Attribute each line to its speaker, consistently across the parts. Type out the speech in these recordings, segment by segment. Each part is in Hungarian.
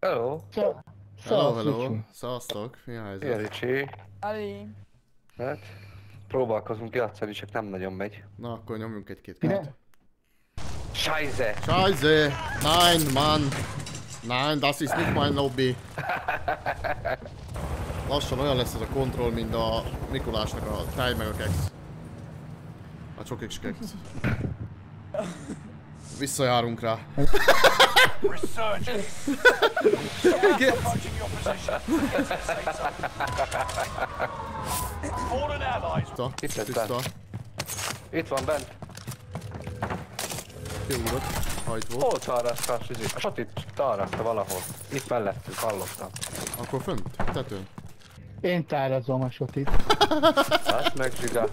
Speaker 1: Hello,
Speaker 2: Hello, hello. Szasztok, mi a helyzet?
Speaker 1: Ricsi.
Speaker 3: Ali.
Speaker 1: Hát, próbálkozunk játszani, csak nem nagyon megy.
Speaker 2: Na, akkor nyomjunk egy-két
Speaker 4: Ide?
Speaker 2: kört.
Speaker 1: Scheisse!
Speaker 2: Scheiße! Nein, Mann! Nein, das ist nicht mein Lobby. Lassan olyan lesz ez a kontroll, mint a Mikulásnak a tej meg a kex. A csokik kex. Visszajárunk rá. Tiszta, tiszta.
Speaker 1: Itt van bent.
Speaker 2: Kiugrott. Hajtó.
Speaker 1: Hol tarasztás? A Sotit taraszta valahol. Itt mellettünk, hallottam.
Speaker 2: Akkor fönt, tetőn.
Speaker 4: Én tárazom a sotit.
Speaker 1: Hát meg zsiga.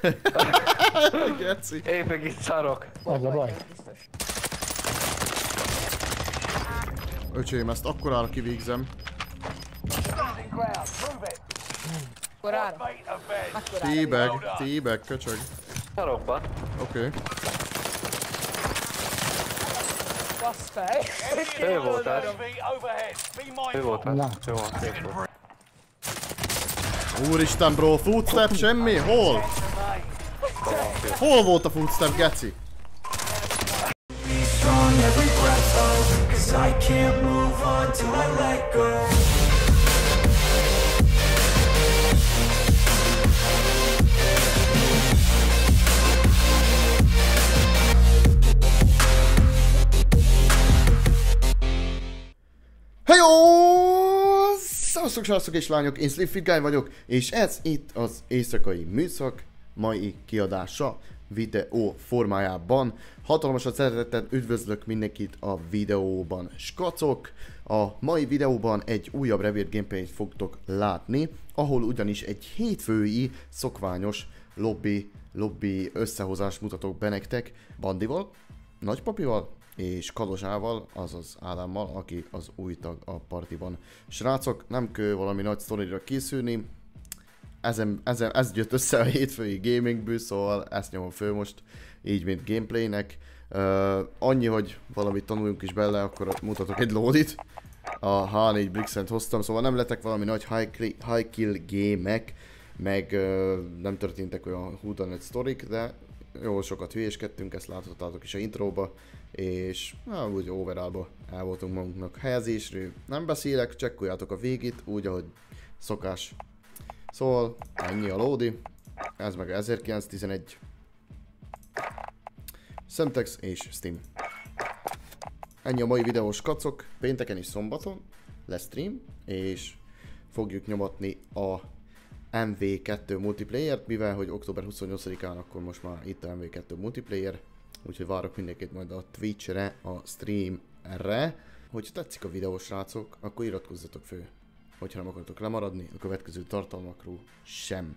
Speaker 2: Geci.
Speaker 1: Én meg itt szarok.
Speaker 4: Az a baj.
Speaker 2: Öcsém, ezt akkorára kivégzem.
Speaker 5: Losing ground. Prove it.
Speaker 3: Korára?
Speaker 5: Mate avenged.
Speaker 3: Mekkorára?
Speaker 2: Teabag, teabag, köcsög.
Speaker 1: Szarokba.
Speaker 2: Oké. Okay.
Speaker 3: Bassz fej.
Speaker 1: Ő volt az. Ő volt az. Szép volt.
Speaker 2: Úristen bro, footstep semmi? Hol? Hol volt a footstep, geci?
Speaker 6: I can't
Speaker 2: srácok és lányok, én Slipfit Guy vagyok, és ez itt az éjszakai műszak mai kiadása videó formájában. Hatalmasat szeretettel üdvözlök mindenkit a videóban, skacok! A mai videóban egy újabb Revit gameplay-t fogtok látni, ahol ugyanis egy hétfői szokványos lobby, lobby összehozást mutatok be nektek Bandival, Nagypapival és Kadosával, azaz Ádámmal, aki az új tag a partiban. Srácok, nem kell valami nagy sztorira készülni, ezen, ezen, ez jött össze a hétfői gamingből, szóval ezt nyomom föl most, így mint gameplaynek. Uh, annyi, hogy valamit tanuljunk is bele, akkor mutatok egy lódit. A H4 Brixent hoztam, szóval nem lettek valami nagy high, high kill gémek, meg uh, nem történtek olyan húdanet sztorik, de jó sokat hülyéskedtünk, ezt láthattátok is a intróba, és na, úgy overallba el voltunk magunknak helyezésről. Nem beszélek, csekkoljátok a végét, úgy ahogy szokás. Szóval ennyi a lódi, ez meg a 1911. Semtex és Steam. Ennyi a mai videós kacok, pénteken és szombaton lesz stream, és fogjuk nyomatni a MV2 multiplayer mivel hogy október 28-án akkor most már itt a MV2 multiplayer, úgyhogy várok mindenkit majd a Twitch-re, a streamre. Hogyha tetszik a videó, srácok, akkor iratkozzatok fő. Hogyha nem akartok lemaradni a következő tartalmakról sem.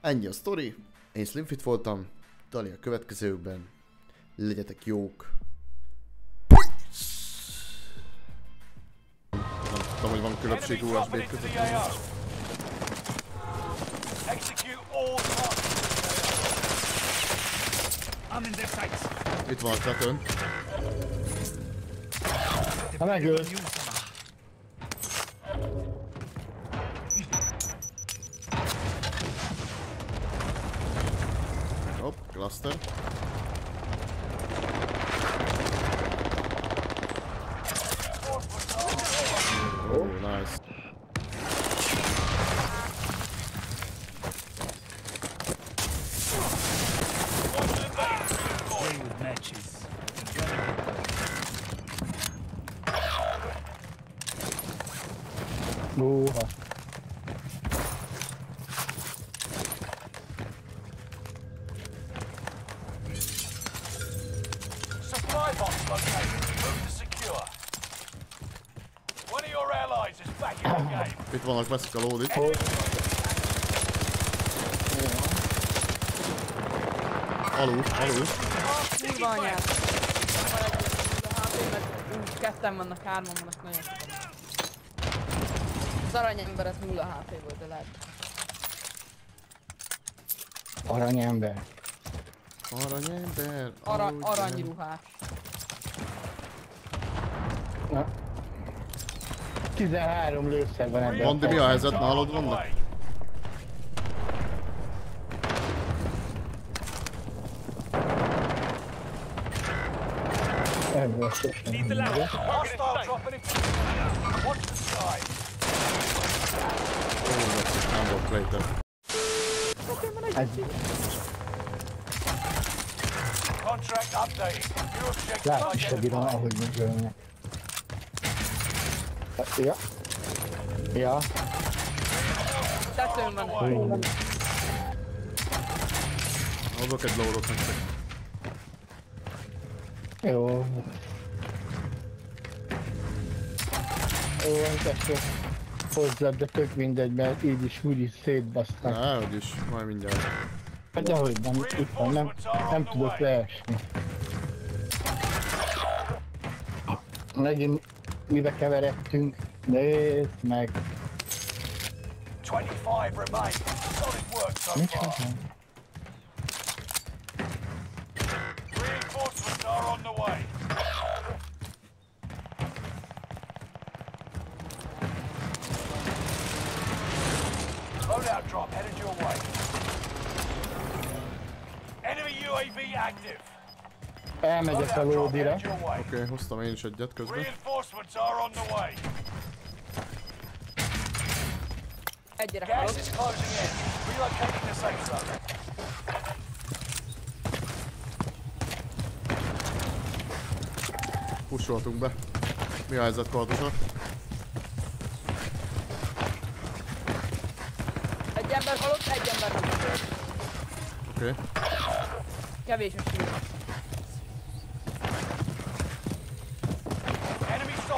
Speaker 2: Ennyi a sztori, én Slimfit voltam, Dali a következőkben, legyetek jók. Nem tudom, hogy van különbség USB között. Itt van a tetőn.
Speaker 4: Ha megöl.
Speaker 5: Austin.
Speaker 2: Itt vannak, veszik a lódit. Alul, alul.
Speaker 3: Kurva anyád. Ketten vannak, hárman vannak, nagyon sokan. Az aranyember ez 0 HP volt, de lehet.
Speaker 4: Aranyember.
Speaker 2: Aranyember.
Speaker 3: Ara, aranyruhás.
Speaker 4: 13 lőszer van ebben.
Speaker 2: Bandi, mi a helyzet? Nálad
Speaker 5: On the
Speaker 2: vannak?
Speaker 5: way.
Speaker 4: Ebből sosem.
Speaker 5: Need the ladder. Hostile dropping it. Watch the sky.
Speaker 2: Ó, nem volt Clayton.
Speaker 4: Ez
Speaker 5: Contract updated. New objectives
Speaker 4: látni se bírom,
Speaker 5: identified.
Speaker 4: ahogy megölnek. Ja. Ja.
Speaker 3: Tetőn van.
Speaker 4: Hú.
Speaker 2: Adok egy lódot nektek.
Speaker 4: Jó. Jó, tessék. Hozzad, de tök mindegy, mert így is úgy is szétbasztak.
Speaker 2: Ne, hogy is, majd mindjárt.
Speaker 4: Hát dehogy nem, itt van, nem, nem tudok leesni. Megint mibe keveredtünk? Nézd meg.
Speaker 5: 25 remain. Solid work so far. Reinforcements are on the way. Loadout drop headed your way. Enemy UAV active.
Speaker 4: Elmegyek a lódira.
Speaker 2: Oké, okay, hoztam én is egyet közben.
Speaker 5: Reinforcements are on the way.
Speaker 3: Egyre
Speaker 5: zone.
Speaker 2: Pusoltunk be. Mi a helyzet kardosak?
Speaker 3: Egy ember halott, egy ember nem.
Speaker 2: Oké. Okay.
Speaker 3: Kevés a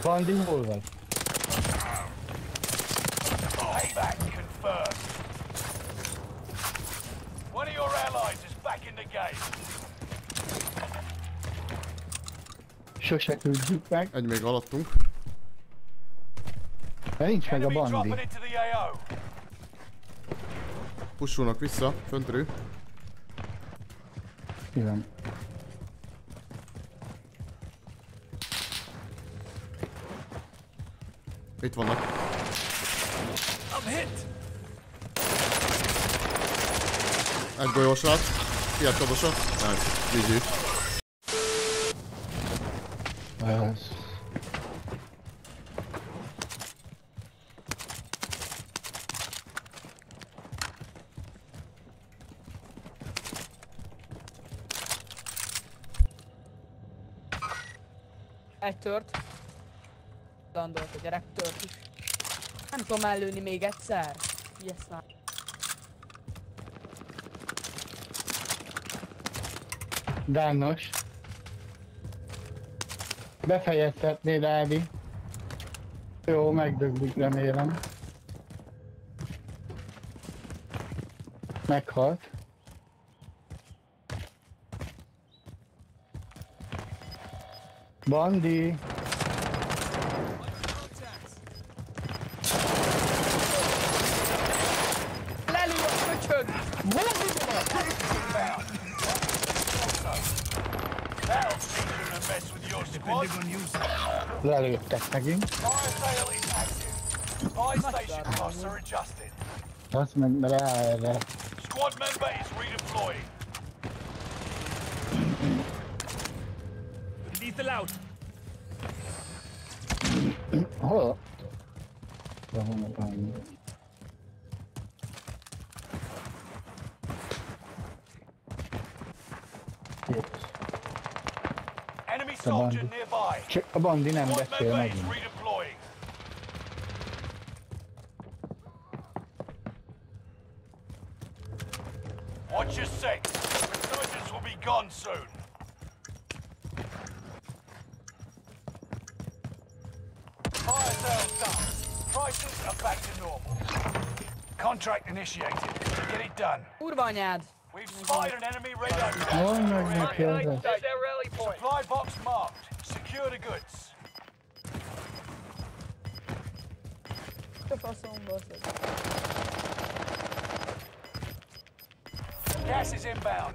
Speaker 5: Finding
Speaker 4: all of us.
Speaker 5: Payback confirmed. One of your allies is back in the game.
Speaker 4: Shush, I could do back.
Speaker 2: Egy még alattunk.
Speaker 4: Nincs meg a bandi.
Speaker 2: Pusolnak vissza, föntről.
Speaker 4: Igen.
Speaker 2: Itt vannak. Egy golyós lát. Kiad csadosa. Nice. GG.
Speaker 4: Ez.
Speaker 3: Egy tört. Landolt a gyerek tört is. Nem tudom ellőni még egyszer. Yes, már.
Speaker 4: Dános. Befejezhetnéd, Ádi. Jó, megdöglik, remélem. Meghalt.
Speaker 5: Bondi. Depending
Speaker 4: on attacking.
Speaker 5: Fire sale is active. Fire station costs are adjusted. Squad member is redeploying. Lethal out.
Speaker 4: Hol? Van, van. Itt.
Speaker 5: Enemy
Speaker 4: Come on.
Speaker 5: soldier nearby.
Speaker 4: Csak a bandi nem
Speaker 5: Squad
Speaker 4: beszél
Speaker 5: member is
Speaker 4: megint.
Speaker 5: redeploying. Watch your six. Resurgence will be gone soon. back to normal. Contract initiated. Get it done.
Speaker 3: Urbanyad.
Speaker 5: We've spotted an enemy radar.
Speaker 4: Oh my god. There's their.
Speaker 5: Supply box marked. Secure the goods. Gas is inbound.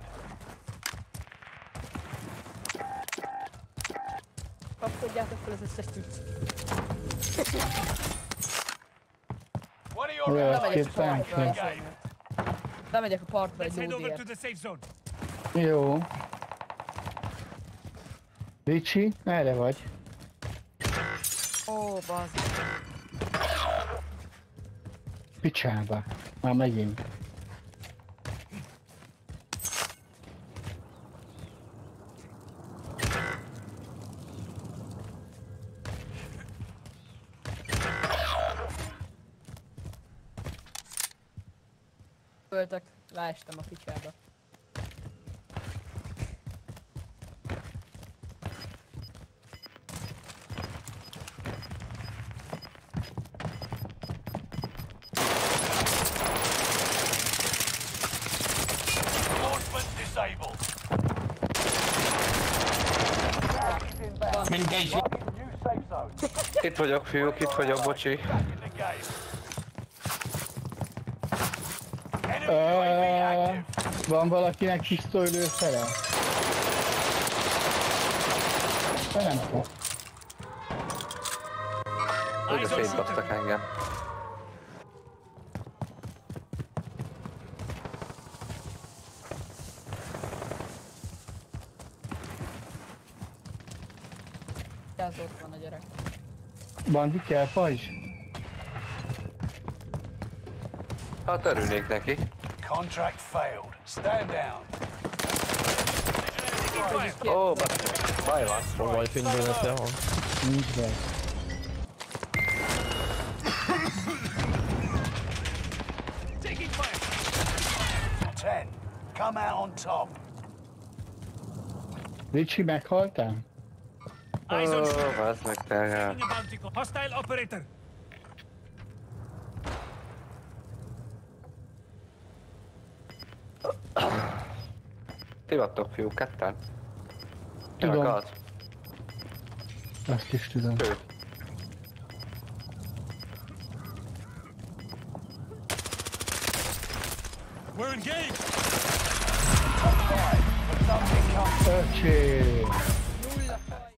Speaker 3: Lemegyek
Speaker 5: is
Speaker 3: a partra, egy lódért.
Speaker 7: the safe zone.
Speaker 4: Jó. Ricsi, merre vagy?
Speaker 3: Ó, bazd.
Speaker 4: Picsába. Már megint.
Speaker 3: Öltek, leestem a picsába.
Speaker 5: Zone.
Speaker 1: Itt vagyok, fiúk, itt vagyok, bocsi.
Speaker 5: Active.
Speaker 4: Van valakinek pisztolylő fele? De nem tudom.
Speaker 1: Úgy szétbasztak engem.
Speaker 3: Ez ott van a gyerek.
Speaker 4: Bandi kell pajzs?
Speaker 1: Hát örülnék neki.
Speaker 5: Contract failed. Stand down.
Speaker 1: Oh, bah. Bah, il
Speaker 8: reste pour wiper une
Speaker 4: bonne Okay.
Speaker 7: Taking fire.
Speaker 5: Ten. Come out on top.
Speaker 7: Did
Speaker 1: she
Speaker 7: back
Speaker 1: hold down? Eyes
Speaker 7: on oh, was McTaggart. Hostile operator.
Speaker 1: Ti vagytok, fiúk, ketten.
Speaker 4: Tudom.
Speaker 1: Jön a gaz.
Speaker 4: Azt is tudom.
Speaker 1: Ő.
Speaker 7: We're engaged.